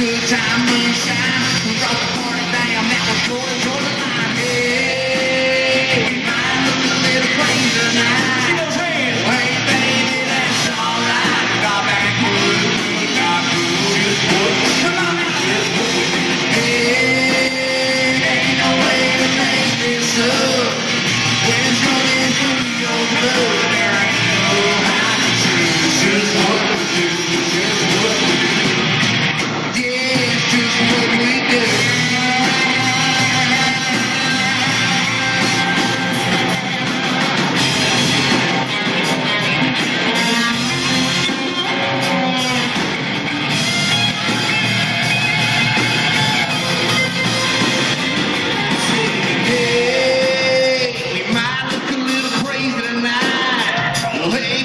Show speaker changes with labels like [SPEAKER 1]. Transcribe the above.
[SPEAKER 1] good time, moonshine. Hey,